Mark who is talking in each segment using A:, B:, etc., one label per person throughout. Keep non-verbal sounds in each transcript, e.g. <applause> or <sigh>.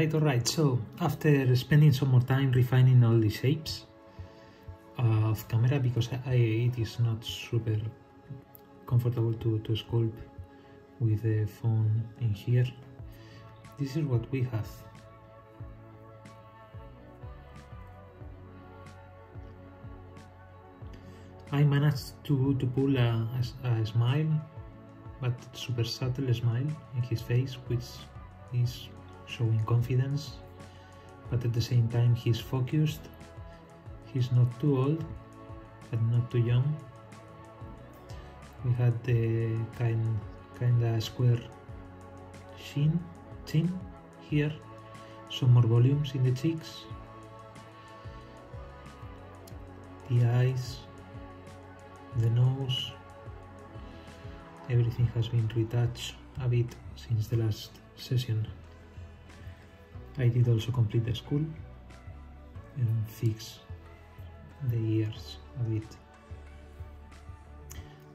A: Alright, alright, so after spending some more time refining all the shapes uh, of camera because I, it is not super comfortable to, to sculpt with the phone in here, this is what we have. I managed to, to pull a, a, a smile, but super subtle smile in his face, which is showing confidence, but at the same time he's focused. He's not too old, but not too young. We had the kind kinda square chin, chin here, some more volumes in the cheeks, the eyes, the nose, everything has been retouched a bit since the last session. I did also complete the skull and fix the ears a bit.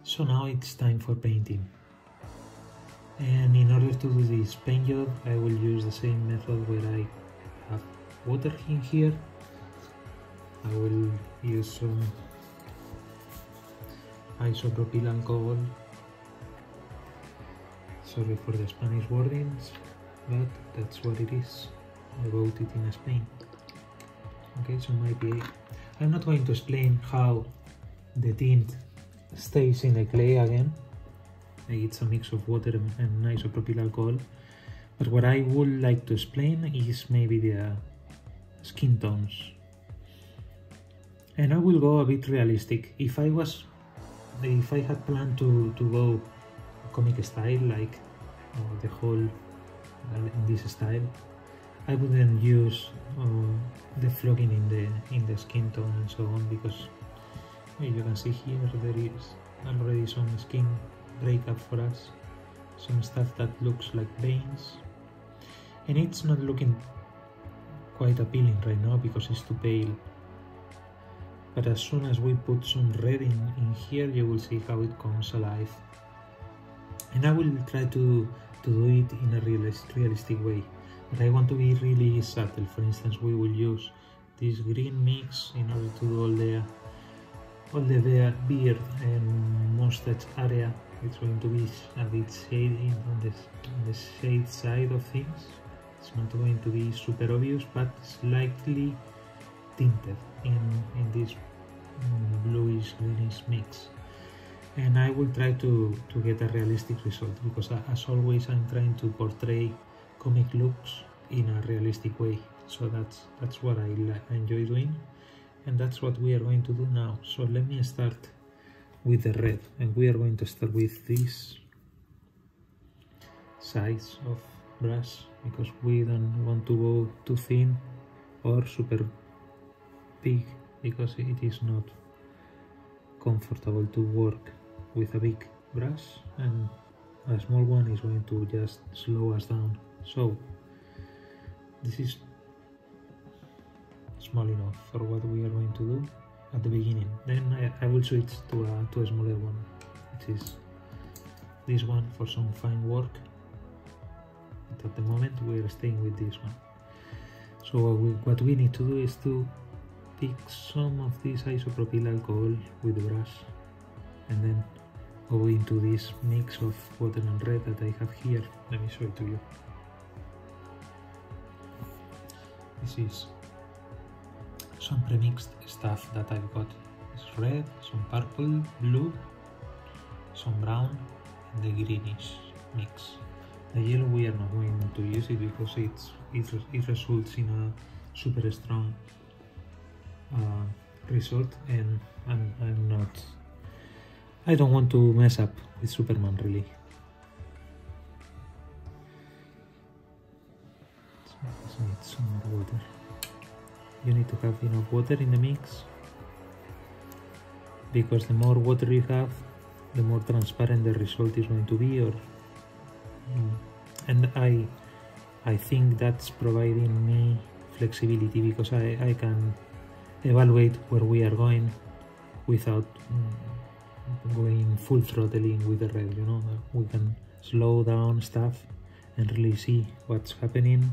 A: So now it's time for painting. And in order to do this paint job, I will use the same method where I have water in here. I will use some isopropyl alcohol sorry for the Spanish wordings but that's what it is Wrote it in Spain. Okay so maybe I'm not going to explain how the tint stays in the clay again. It's a mix of water and isopropyl alcohol. But what I would like to explain is maybe the skin tones. And I will go a bit realistic. If I was if I had planned to, to go comic style like the whole uh, in this style I wouldn't use uh, the flogging in the in the skin tone and so on because you can see here there is already some skin breakup for us some stuff that looks like veins. And it's not looking quite appealing right now because it's too pale. But as soon as we put some red in, in here you will see how it comes alive. And I will try to, to do it in a realist, realistic way but I want to be really subtle. For instance we will use this green mix in order to do all the all the beard and mustache area. It's going to be a bit shady on the, on the shade side of things. It's not going to be super obvious but slightly tinted in, in this bluish greenish mix. And I will try to, to get a realistic result because as always I'm trying to portray comic looks in a realistic way. So that's that's what I enjoy doing and that's what we are going to do now. So let me start with the red and we are going to start with this size of brush because we don't want to go too thin or super big because it is not comfortable to work with a big brush and a small one is going to just slow us down so this is small enough for what we are going to do at the beginning then I, I will switch to a, to a smaller one which is this one for some fine work but at the moment we are staying with this one so we, what we need to do is to pick some of this isopropyl alcohol with the brush and then go into this mix of water and red that I have here. Let me show it to you. This is some premixed stuff that I've got. It's red, some purple, blue, some brown, and the greenish mix. The yellow we are not going to use it because it's, it, it results in a super strong uh, result and I'm, I'm not I don't want to mess up with Superman really some water. You need to have enough water in the mix. Because the more water you have the more transparent the result is going to be or mm, and I I think that's providing me flexibility because I, I can evaluate where we are going without mm, going full throttling with the red you know? We can slow down stuff and really see what's happening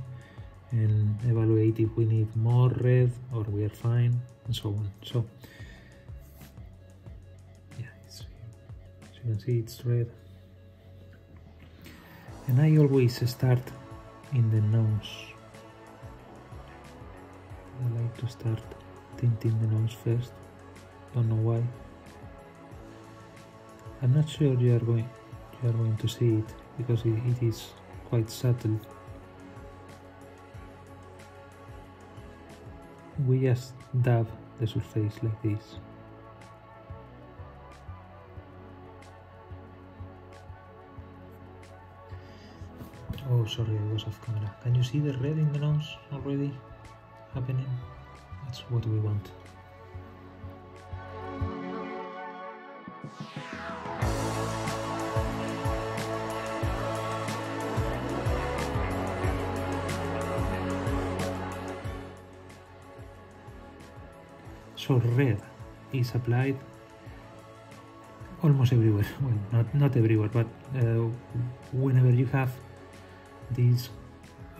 A: and evaluate if we need more red or we are fine and so on. So yeah as you can see it's red. And I always start in the nose. I like to start tinting the nose first. Don't know why. I'm not sure you are going you are going to see it because it, it is quite subtle we just dab the surface like this. Oh sorry I was off camera. Can you see the red in the nose already happening? That's what we want red is applied almost everywhere. <laughs> Well not not everywhere but uh, whenever you have this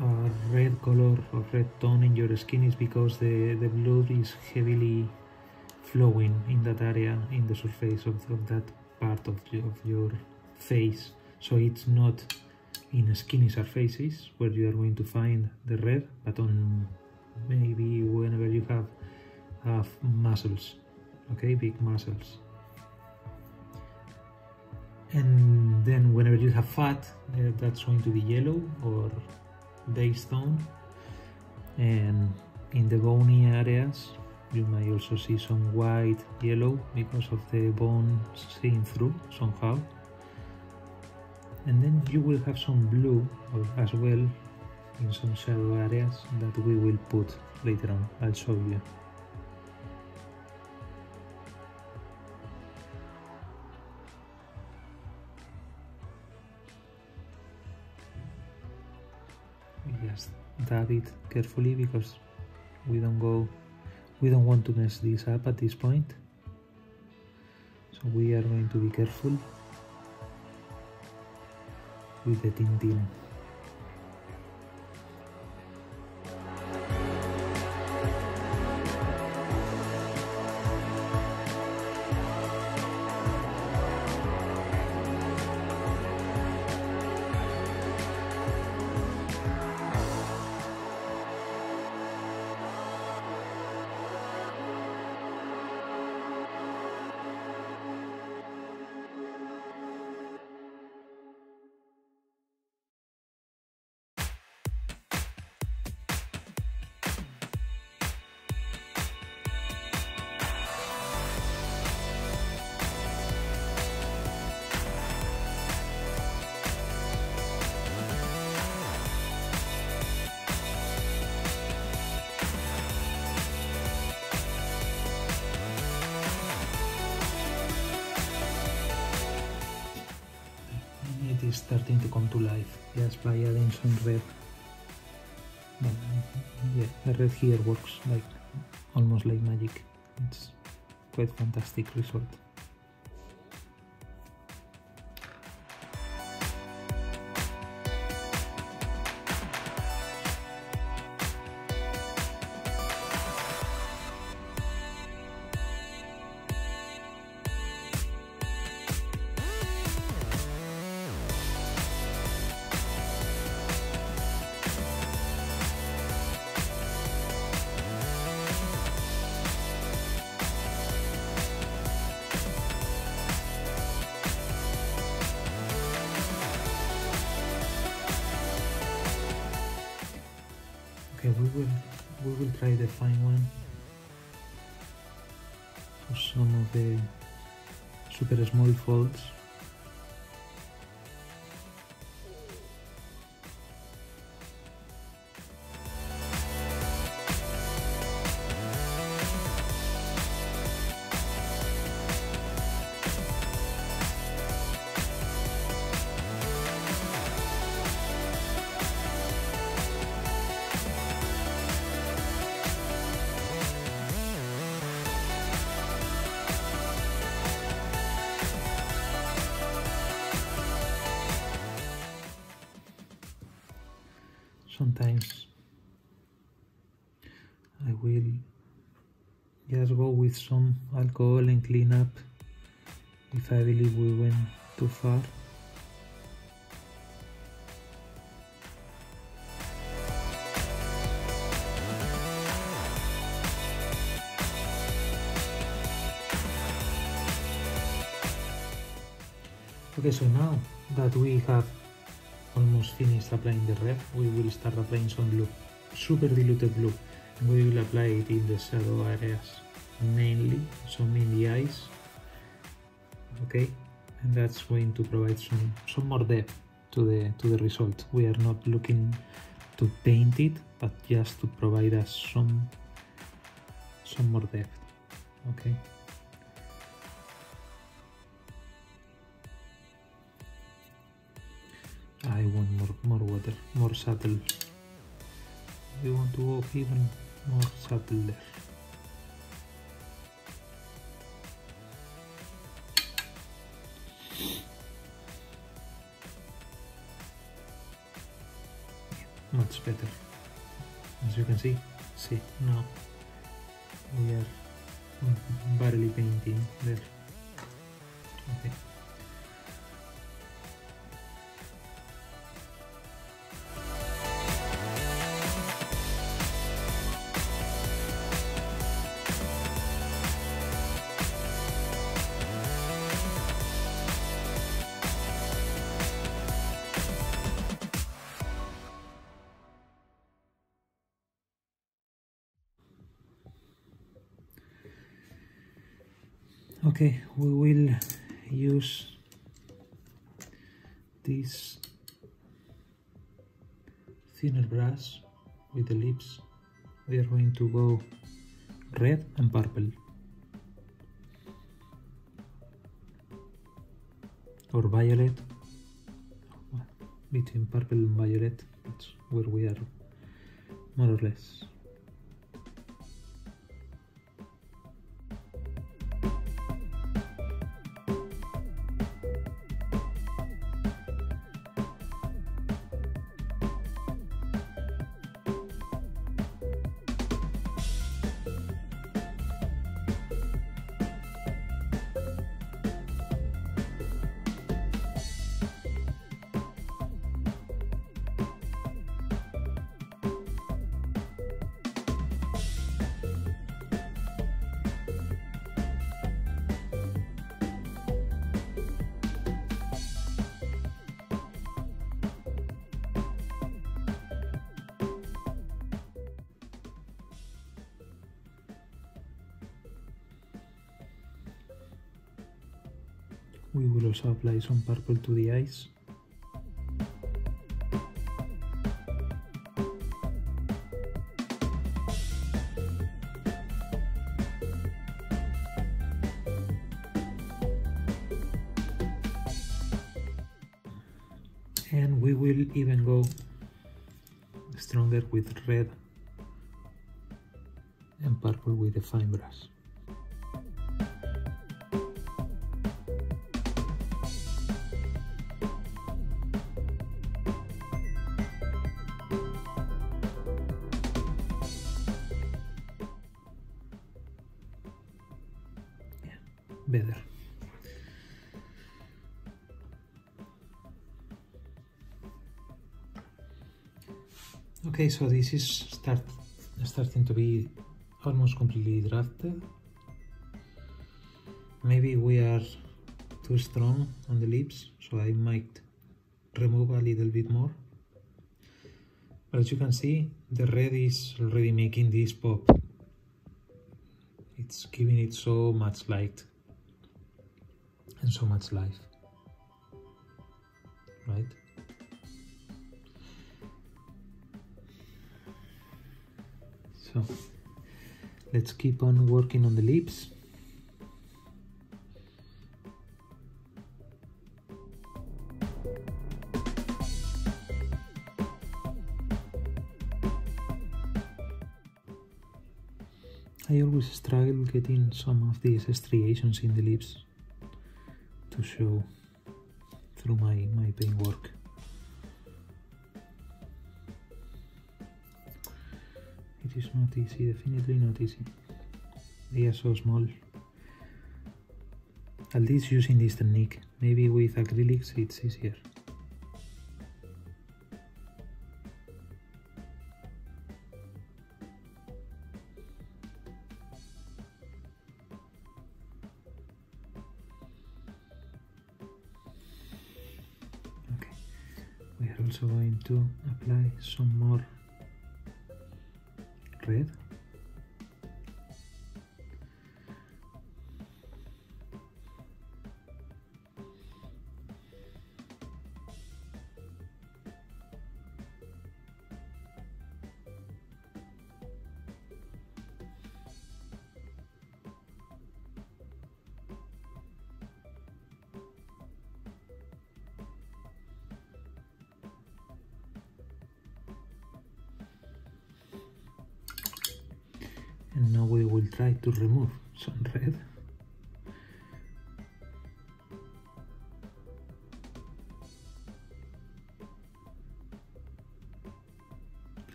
A: uh, red color or red tone in your skin is because the the blood is heavily flowing in that area in the surface of, of that part of, of your face. So it's not in skinny surfaces where you are going to find the red but on maybe whenever you have have muscles okay big muscles. And then whenever you have fat uh, that's going to be yellow or base tone and in the bony areas you may also see some white yellow because of the bone seeing through somehow. And then you will have some blue as well in some shadow areas that we will put later on. I'll show you just it carefully because we don't go we don't want to mess this up at this point. So we are going to be careful with the tinting is starting to come to life. Just by adding some red. Yeah the red here works like almost like magic. It's quite fantastic result we will we will try the fine one for some of the super small folds sometimes I will just go with some alcohol and clean up if I believe we went too far. Okay, so now that we have almost finished applying the red, we will start applying some blue, super diluted blue. And we will apply it in the shadow areas, mainly, some in the eyes, okay? And that's going to provide some, some more depth to the, to the result. We are not looking to paint it, but just to provide us some, some more depth, okay? I want more more water, more subtle. We want to go even more subtle there. Much better. As you can see, see now we are barely painting there. Okay. Okay we will use this thinner brush with the lips. We are going to go red and purple. Or violet. Between purple and violet that's where we are more or less we will also apply some purple to the eyes. And we will even go stronger with red and purple with the fine brush Okay, so this is start starting to be almost completely drafted. Maybe we are too strong on the lips, so I might remove a little bit more. But as you can see, the red is already making this pop. It's giving it so much light and so much life right so let's keep on working on the lips I always struggle getting some of these striations in the lips to show through my, my paint It is not easy, definitely not easy. They are so small. At least using this technique. Maybe with acrylics it's easier. Okay, we are also going to apply some more red and now we will try to remove. Some red.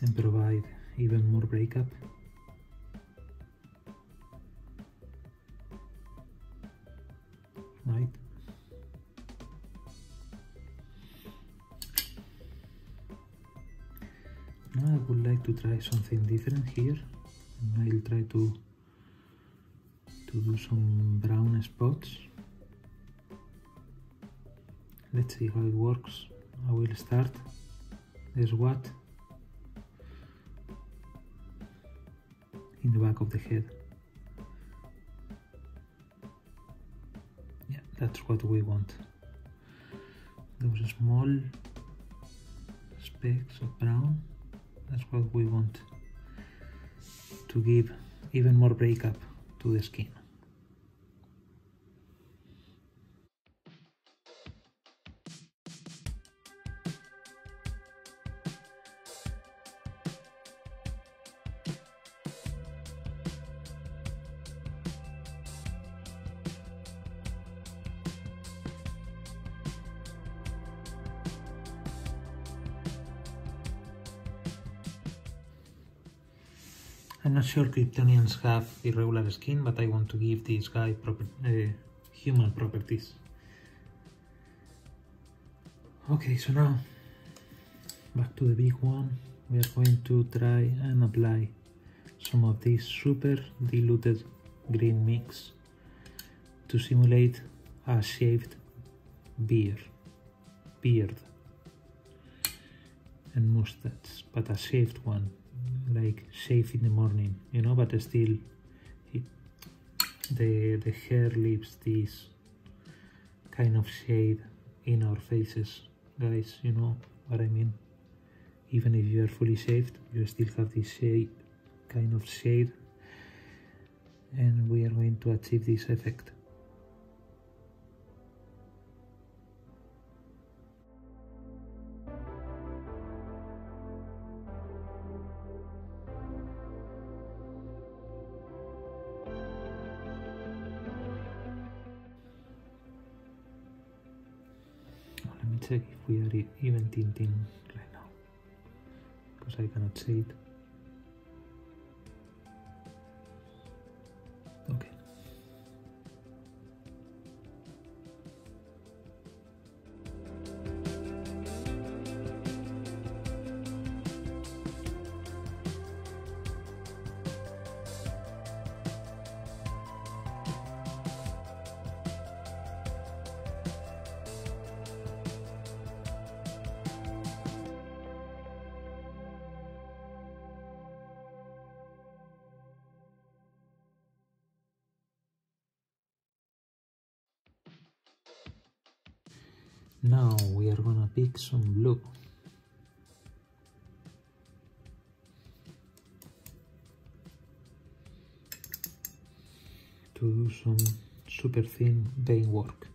A: And provide even more breakup. Right. Now I would like to try something different here try to to do some brown spots. Let's see how it works. I will start. As what? In the back of the head. Yeah that's what we want. Those small specks of brown that's what we want to give even more breakup to the skin. I'm not sure Kryptonians have irregular skin, but I want to give this guy proper, uh, human properties. Okay, so now back to the big one. We are going to try and apply some of this super diluted green mix to simulate a shaved beard, beard and mustache, but a shaved one like shave in the morning you know but still it, the the hair leaves this kind of shade in our faces guys you know what i mean? Even if you are fully shaved you still have this shade kind of shade and we are going to achieve this effect check if we are even tinting right now because I cannot see it Now we are gonna pick some blue. To do some super thin vein work.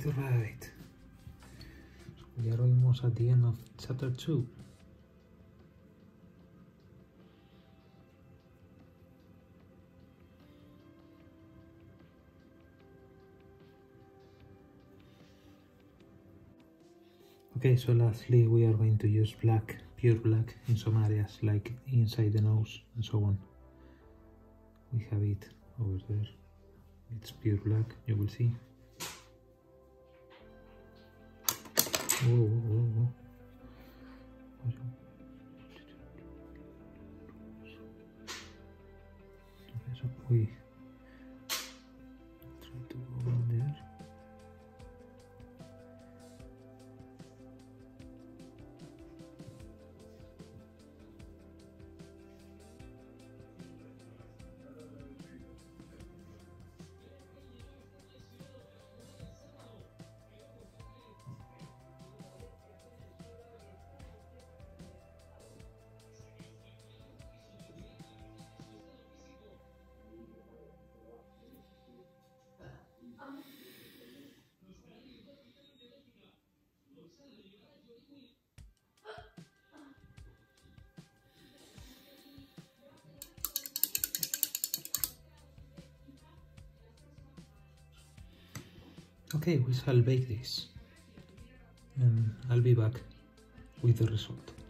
A: So we are almost at the end of chapter 2. Okay, so lastly we are going to use black, pure black in some areas like inside the nose and so on. We have it over there. It's pure black, you will see. Whoa, whoa, whoa, Okay, so Okay, we shall bake this and I'll be back with the result.